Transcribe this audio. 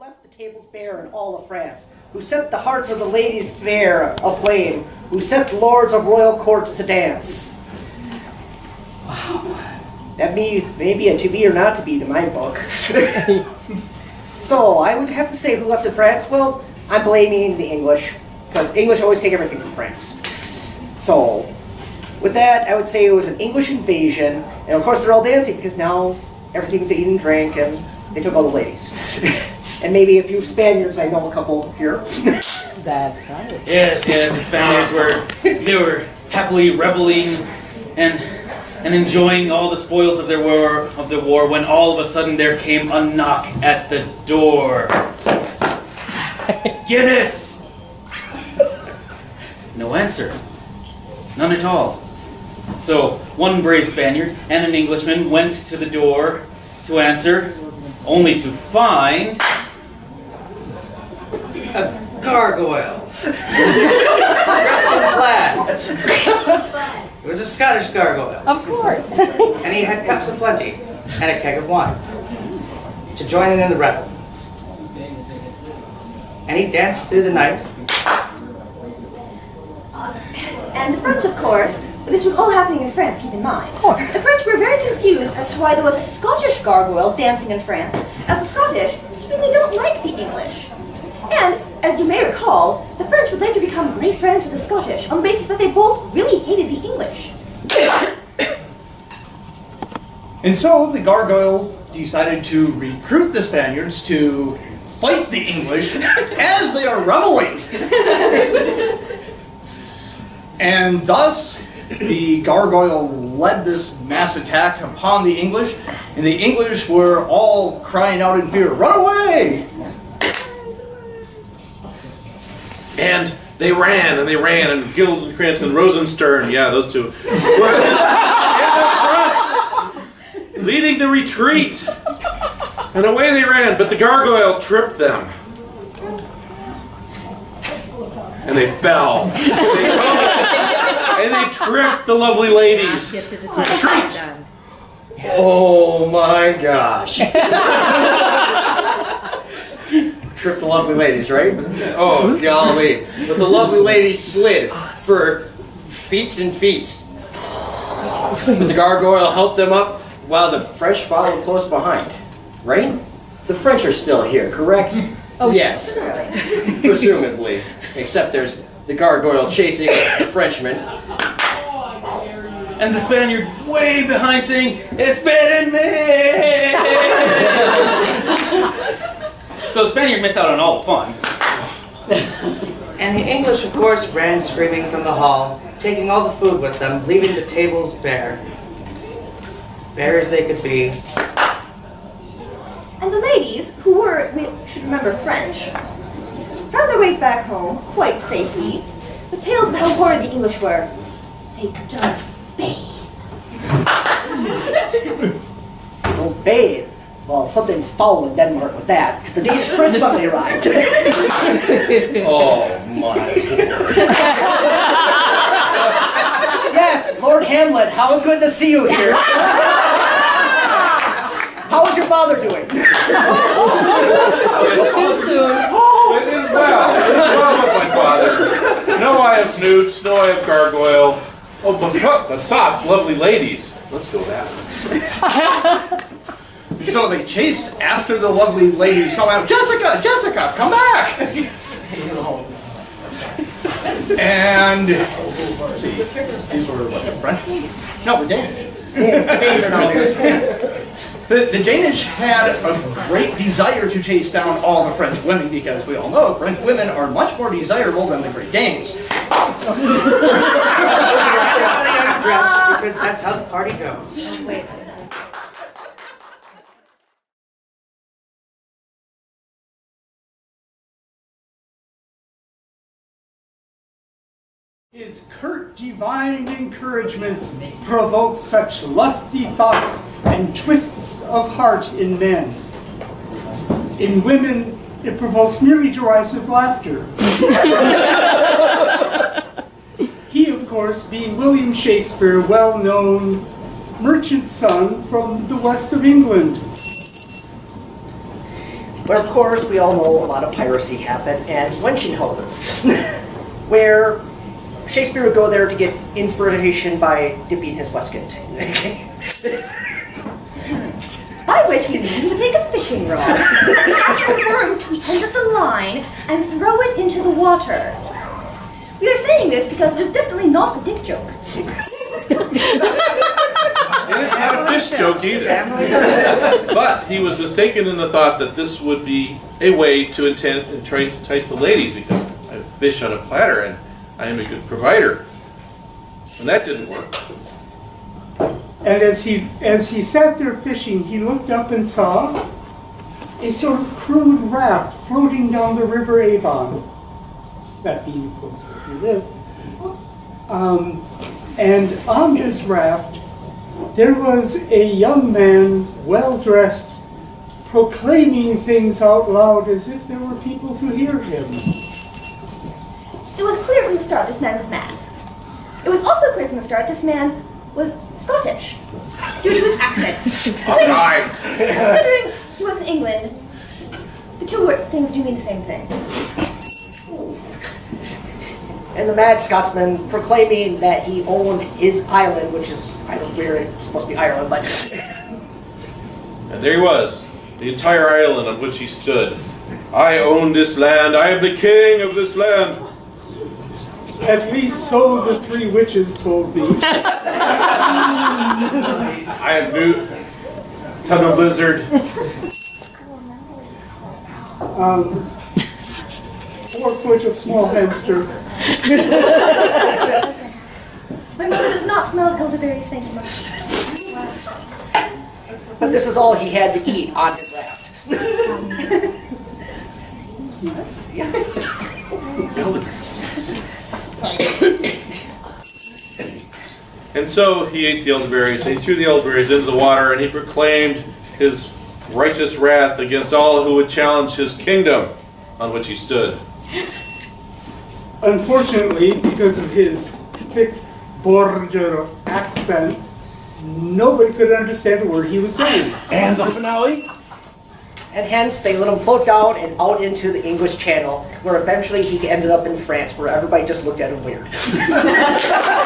left the tables bare in all of France, who set the hearts of the ladies fair aflame, who set the lords of royal courts to dance. Wow. That may, may be a to be or not to be to my book. so, I would have to say who left in France? Well, I'm blaming the English, because English always take everything from France. So, with that, I would say it was an English invasion, and of course they're all dancing because now everything's eaten and drank, and they took all the ladies. and maybe a few Spaniards, I know a couple here. That's right. Yes, yes, the Spaniards were they were happily reveling and and enjoying all the spoils of their war of the war when all of a sudden there came a knock at the door. Guinness! No answer. None at all. So one brave Spaniard and an Englishman went to the door to answer, only to find a gargoyle dressed in plaid. It was a Scottish gargoyle. Of course. and he had cups of plenty and a keg of wine to join in in the revel. And he danced through the night. Uh, and the French, of course, this was all happening in France, keep in mind. Of course. The French were very confused as to why there was a Scottish gargoyle dancing in France, as the Scottish typically don't like the English. And, as you may recall, the French would later friends with the Scottish on the basis that they both really hated the English. and so the gargoyle decided to recruit the Spaniards to fight the English as they are reveling. and thus, the gargoyle led this mass attack upon the English, and the English were all crying out in fear, Run away! And they ran and they ran, and Gildenkrantz and Rosenstern, yeah, those two, were in the front, leading the retreat. And away they ran, but the gargoyle tripped them. And they fell. They and they tripped the lovely ladies who shrieked. Oh my gosh. tripped the lovely ladies, right? Oh, golly. But the lovely ladies slid for feet and feet. But the gargoyle helped them up while the French followed close behind. Right? The French are still here, correct? Oh, yes. Presumably. Except there's the gargoyle chasing the Frenchman. And the Spaniard way behind saying, Esperen me! so the Spaniard missed out on all the fun. and the English, of course, ran screaming from the hall, taking all the food with them, leaving the tables bare. Bare as they could be. And the ladies, who were, we should remember, French, found their ways back home quite safely, with tales of how horrid the English were. They don't bathe. don't bathe? Well, something's foul in Denmark with that, because the Danish prince suddenly arrived. oh my Yes, Lord Hamlet, how good to see you here. How is your father doing? Too soon. It is well. It is well with my father. No, I have newts. No, I have gargoyle. Oh, but, but soft, lovely ladies. Let's go that so they chased after the lovely ladies, calling out, Jessica, Jessica, come back! and, let's see, these were what, French? No, we're Danish. Danish are not the, the Danish had a great desire to chase down all the French women because we all know French women are much more desirable than the Great Danes. because that's how the party goes. Oh, His curt divine encouragements provoke such lusty thoughts and twists of heart in men. In women, it provokes merely derisive laughter. he, of course, being William Shakespeare, well-known merchant son from the west of England. But of course, we all know a lot of piracy happened and wenching houses, where Shakespeare would go there to get inspiration by dipping his waistcoat. By which we mean he would take a fishing rod, attach a worm to the end of the line, and throw it into the water. We are saying this because it is definitely not a dick joke. And it's not a fish joke either. But he was mistaken in the thought that this would be a way to intend and try to entice the ladies because I have fish on a platter and I am a good provider. And that didn't work. And as he as he sat there fishing, he looked up and saw a sort of crude raft floating down the river Avon. That being, course, where he lived. Um, and on this raft, there was a young man, well dressed, proclaiming things out loud as if there were people to hear him. It was clear from the start this man was mad. It was also clear from the start this man was Scottish, due to his accent. Which, considering he was in England, the two word, things do mean the same thing. and the Mad Scotsman proclaiming that he owned his island, which is, I don't know where it's supposed to be Ireland, but And there he was, the entire island on which he stood. I own this land. I am the king of this land. At least so the three witches told me. I am Boot, Tunnel Blizzard. Um, four foot of small hamster. My mother does not smell elderberries, thank you much. but this is all he had to eat on his raft. And so he ate the elderberries, and he threw the elderberries into the water, and he proclaimed his righteous wrath against all who would challenge his kingdom on which he stood. Unfortunately, because of his thick border accent, nobody could understand a word he was saying. And the finale? And hence, they let him float down and out into the English Channel, where eventually he ended up in France, where everybody just looked at him weird.